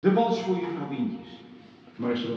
De wals voor juffrouw Wientjes. Maestro.